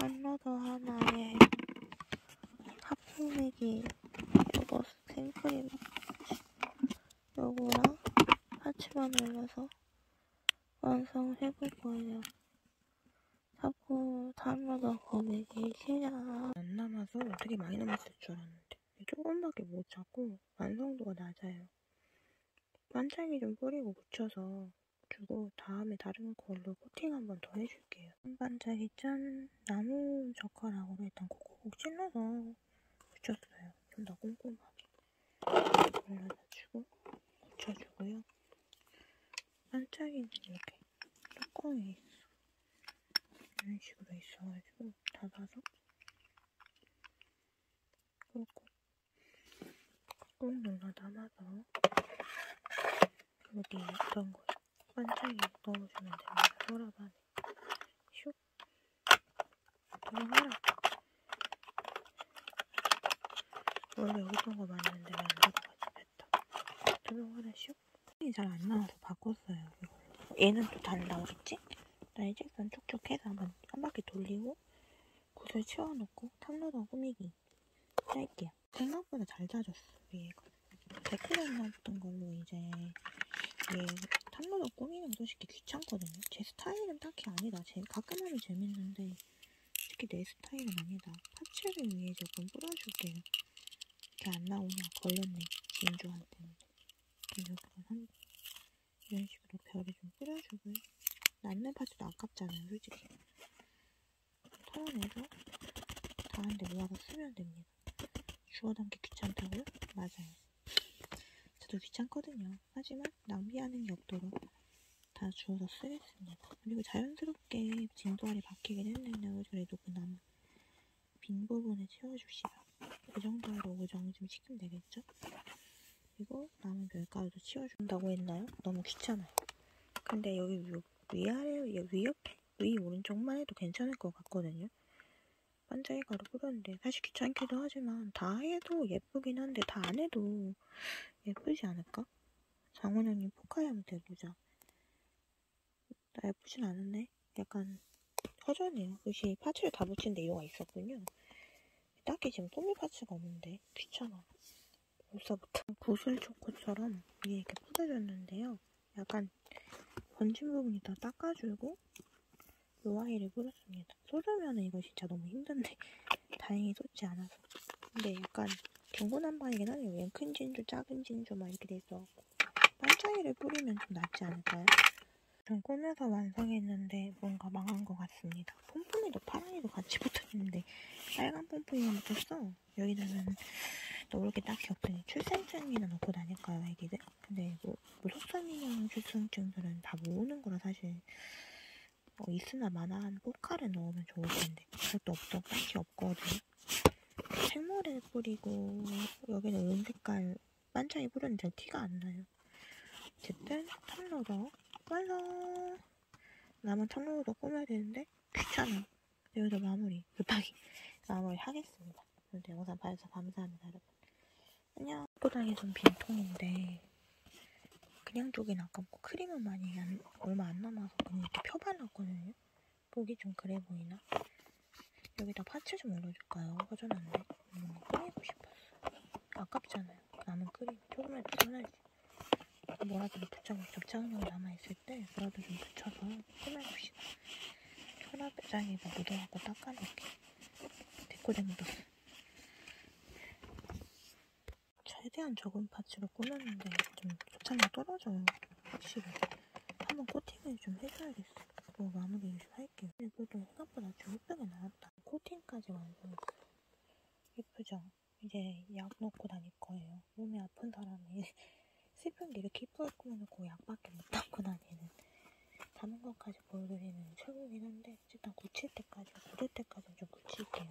한러더 하나에 핫포맥이 요거 생크림 요거랑 파츠만 올려서 완성해 볼 거예요. 자꾸 한러더 거맥이 시작 안 남아서 되게 많이 남았을 줄 알았는데 조금밖에 못 잡고 완성도가 낮아요. 반짝이 좀 뿌리고 묻혀서 주고 다음에 다른 걸로 코팅 한번 더 해줄게요. 반짝이 짠 나무 젓가락으로 일단 콕콕콕 찔러서 붙였어요. 좀 더 꼼꼼하게 올려다 주고 붙여주고요. 반짝이는 이렇게 뚜껑이 있어. 이런 식으로 있어가지고 닫아서 꾹꾹 꾹 눌러 담아서 여기 있던 거 반짝이 넣어주면 됩니다. 안에 슉. 들어가라. 원래 여기 있던 거 맞는데 안 들어가지? 됐다. 들어가라. 슉. 이 잘 안 나와서 바꿨어요 이걸로 얘는 또 잘 나오겠지? 나 일직선 쭉쭉 해서 한번 한 바퀴 돌리고 구슬 치워놓고 탐로더 꾸미기 할게요. 생각보다 잘 짜졌어 위에가. 데코레이션 나왔던 걸로 이제 탐로더 꾸미는 게 솔직히 귀찮거든요. 제 스타일은 딱히 아니다. 제 가끔 하면 재밌는데 특히 내 스타일은 아니다. 파츠를 위해 조금 뿌려줄게요. 이렇게 안 나오냐 걸렸네. 진주한테는. 한 이런 식으로 별을 좀 뿌려주고요. 남는 파츠도 아깝잖아요. 솔직히. 털어내서 다한대 모아서 쓰면 됩니다. 주워 담기 귀찮다고요? 맞아요. 저도 귀찮거든요. 하지만 낭비하는 게 없도록 다 주워서 쓰겠습니다. 그리고 자연스럽게 진도알이 바뀌긴 했는데 그래도 그 남은 빈 부분을 채워줍시다. 이 정도로 고정 좀 시키면 되겠죠? 그리고 남은 별가루도 치워준다고 했나요? 너무 귀찮아요. 근데 여기 위, 위아래, 위 옆에, 위 오른쪽만 해도 괜찮을 것 같거든요. 반짝이 가루 뿌렸는데 사실 귀찮기도 하지만 다 해도 예쁘긴 한데 다 안 해도 예쁘지 않을까? 장원 형님 포카이 한번 대보자. 나 예쁘진 않은데 약간 허전해요. 역시 파츠를 다 붙이는 데 이유가 있었군요. 딱히 지금 꾸밀 파츠가 없는데 귀찮아. 벌써부터 구슬 초코처럼 위에 이렇게 뿌려줬는데요. 약간 번진 부분이 다 닦아주고 로아이를 뿌렸습니다. 쏟으면 이거 진짜 너무 힘든데 다행히 쏟지 않아서 근데 약간 둥근한방이긴 하네요. 얘는 큰 진주, 작은 진주 막 이렇게 돼서 반짝이를 뿌리면 좀 낫지 않을까요? 좀 꾸며서 완성했는데 뭔가 망한 것 같습니다. 폼폼이도 파랑이도 같이 붙어있는데 빨간 폼폼이만 붙었어. 여기다는 넣을 게 딱히 없으니 출생증이나 넣고 다닐까요, 애기들? 근데 뭐 무속성 인형 출생증들은 다 모으는 거라 사실 어, 있으나 마나한 포카를 넣으면 좋을 텐데 그것도 없어 딱히 없거든요. 생모를 뿌리고 여기는 은색깔 반짝이 뿌렸는데 티가 안 나요. 어쨌든 텀러더 완성! 남은 텀러더 꾸며야 되는데 귀찮아. 여기서 마무리 급하게 마무리 하겠습니다. 오늘 영상 봐주셔서 감사합니다 여러분. 안녕. 보다니 좀 빈통인데 그냥 쪽이는 아깝고 크림은 많이 안, 얼마 안 남아서 그냥 이렇게 펴발랐거든요. 보기 좀 그래 보이나? 여기다 파츠 좀 올려줄까요? 허전한데 뭔가 꾸미고 싶었어. 아깝잖아요. 남은 크림 조금만 더 써야지. 뭐라도 좀 붙여서 접착력이 남아있을 때 뭐라도 좀 붙여서 꾸며봅시다. 서랍장에다 묻어갖고 닦아놓을게. 데코대 묻었어. 최대한 적은 파츠로 꾸몄는데 좀 접착력 떨어져요. 확실히. 한번 코팅을 좀 해줘야겠어. 마무리 좀 할게요. 그래도 생각보다 좀 예쁘게 나왔다. 코팅까지 완성했어요. 예쁘죠? 이제 약 넣고 다닐 거예요. 몸이 아픈 사람이 이쁘게 꾸며놓고 약밖에 못 담고 다니는 다른 것까지 보여드리는 최고긴 한데 일단 굳힐 때까지 굳을 때까지 좀 굳힐게요.